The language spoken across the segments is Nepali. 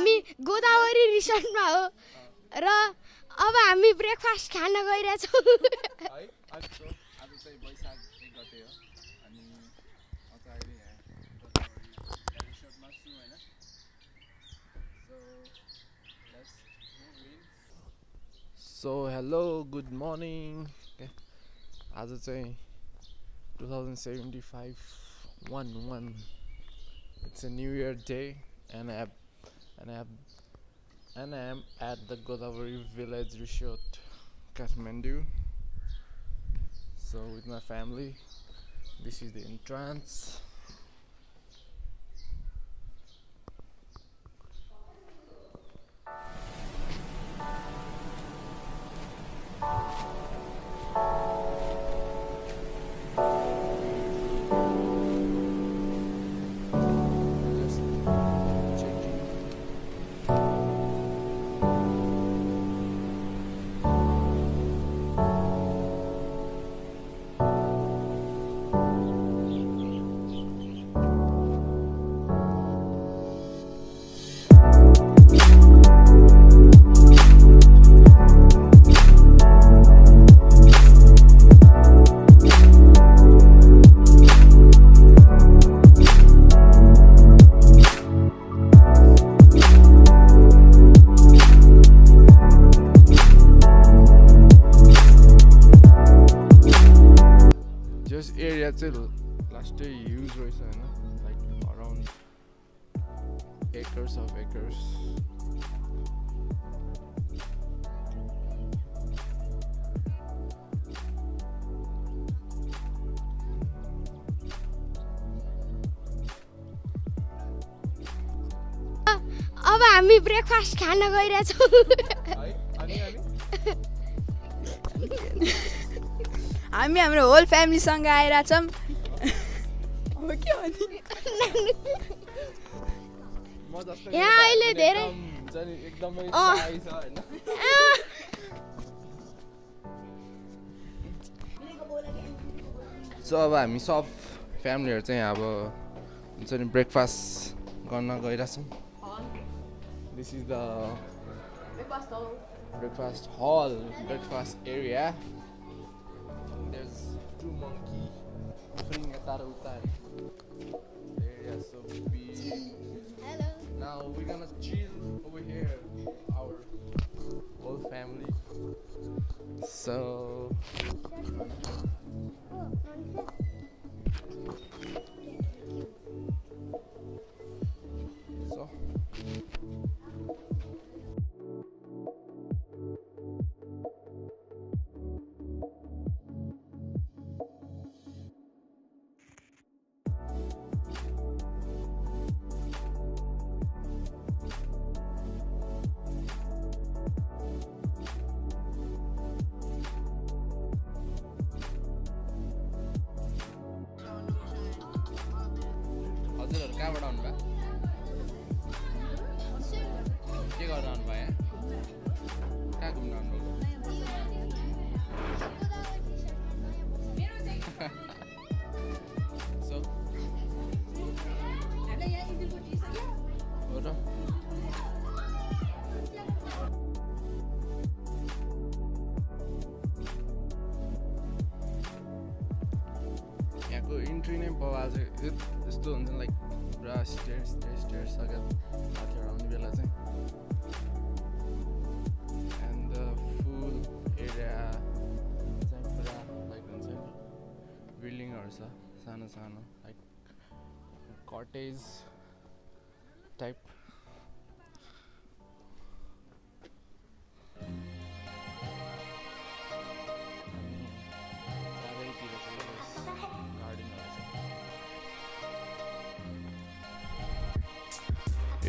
हामी गोदावरी रिसोर्टमा हो। र अब हामी ब्रेकफास्ट खान गइरहेछौँ। है आज सो हेलो गुड मर्निङ आज चाहिँ two thousand seventy five one one it's a new year day and app and I'm and I'm at the Godavari village resort. Kathmandu. So with my family. This is the entrance. चाहिँ लास्टै युज रहेछ होइन like around acres of acres अब हामी ब्रेकफास्ट खान गइरहेछौँ। हामी हाम्रो होल फ्यामिलीसँग आइरहेछौँ। अब के भने यहाँ अहिले धेरै- सो अब हामी सब फ्यामिलीहरू चाहिँ अब हुन्छ नि ब्रेकफास्ट गर्न गइरहेछौँ this is the breakfast hall breakfast area gotta utari. There, so. Hello. Now we're gonna chill over here, our whole family. So. हजुरहरू कहाँबाट आउनुभयो? के गर्न आउनुभयो यहाँ कहाँ घुम्न आउनुभयो? सो हो र? यहाँको इन्ट्री नै यत- यस्तो हुन्छ लाइक पुरा स्टेयर स्टेयर स्टेयर सकेर माथिबाट आउने बेला चाहिँ। एन्ड द फुल एरिया चाहिँ पुरा लाइक हुन्छ। नि बिल्डिङहरू छ सानो सानो लाइक कटेज टाइप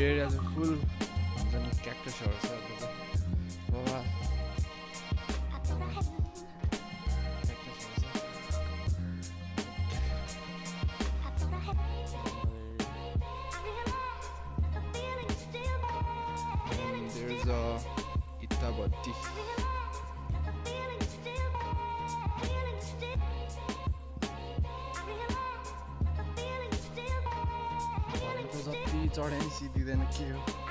चाहिँ फुल हुन्छ छ It's our NCD the a Q.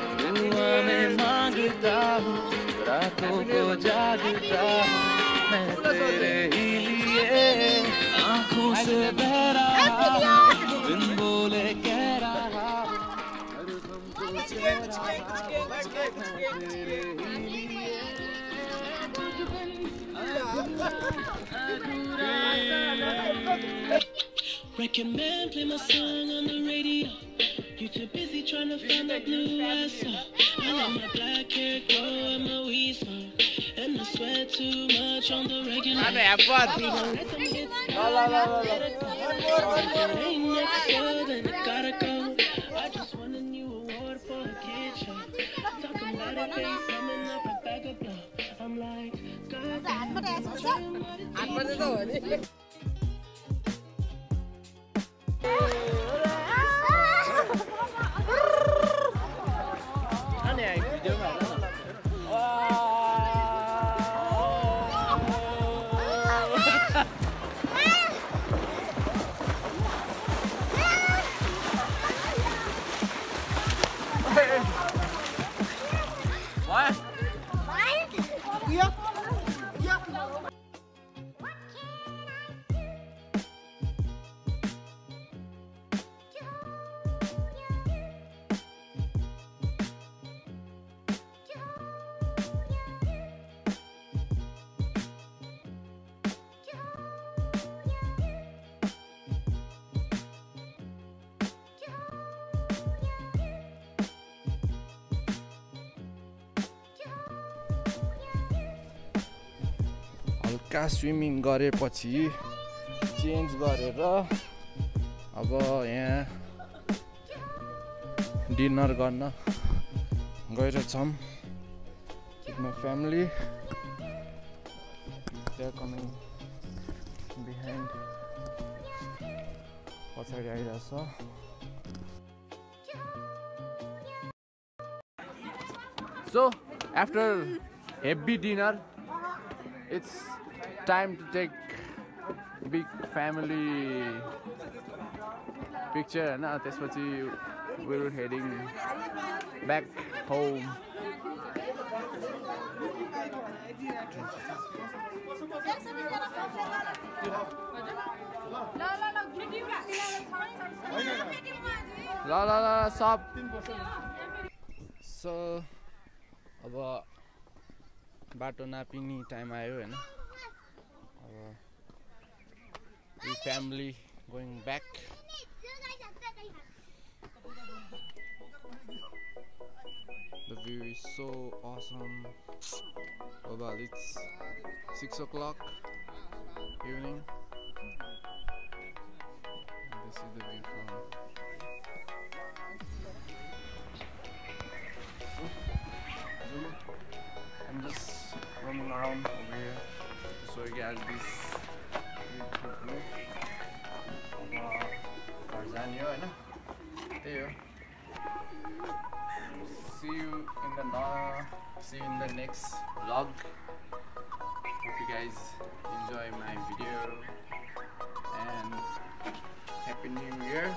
दुआ में माँगता हूँ, रातों को जागता मैं तेरे ही लिए आँखों से बिन बोले कह रहा Recommend play my song on the too busy trying to find the blue eyes. I let my black hair grow and my weed smoke. And I sweat too much on the regular. I mean, I bought these. La la la la la. I gotta go. I just won a new award for a kid show. Talking about a face, I'm in love with bag of blow. I'm like, God, I'm gonna ask what's. I'm gonna go. हल्का स्विमिङ गरेपछि चेन्ज गरेर अब यहाँ डिनर गर्न गइरहेछौँ माई फ्यामिली। कमिङ बिहाइन्ड पछाडि आइरहेछ। So, after heavy dinner, it's time to take big family picture होइन त्यसपछि we're heading back home. ल ल ल सब सो अब बाटो नापिने टाइम आयो होइन the family going back. The view is so awesome. Oh well it's six o'clock evening? This is the view from I'm just roaming around over here to show you guys this See you in the see you in the next vlog. Hope you guys enjoy my video and happy new year.